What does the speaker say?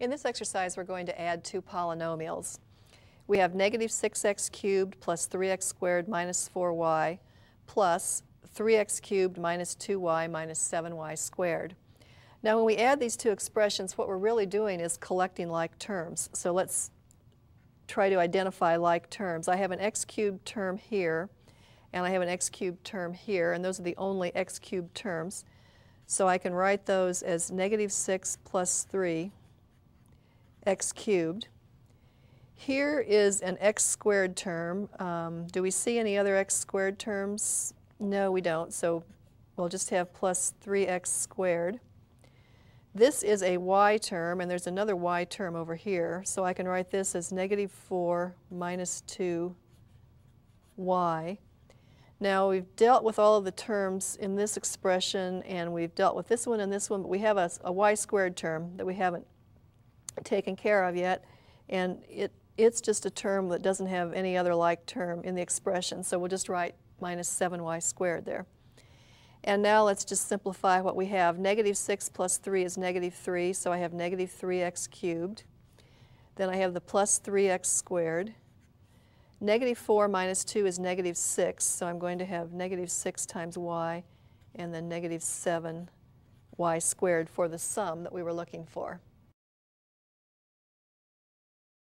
In this exercise, we're going to add two polynomials. We have negative 6x cubed plus 3x squared minus 4y plus 3x cubed minus 2y minus 7y squared. Now when we add these two expressions, what we're really doing is collecting like terms. So let's try to identify like terms. I have an x cubed term here, and I have an x cubed term here, and those are the only x cubed terms. So I can write those as negative 6 plus 3 x cubed. Here is an x squared term. Um, do we see any other x squared terms? No, we don't. So we'll just have plus 3x squared. This is a y term, and there's another y term over here. So I can write this as negative 4 minus 2y. Now we've dealt with all of the terms in this expression, and we've dealt with this one and this one, but we have a, a y squared term that we haven't taken care of yet, and it, it's just a term that doesn't have any other like term in the expression, so we'll just write minus 7y squared there. And now let's just simplify what we have. Negative 6 plus 3 is negative 3, so I have negative 3x cubed. Then I have the plus 3x squared. Negative 4 minus 2 is negative 6, so I'm going to have negative 6 times y and then negative 7 y squared for the sum that we were looking for.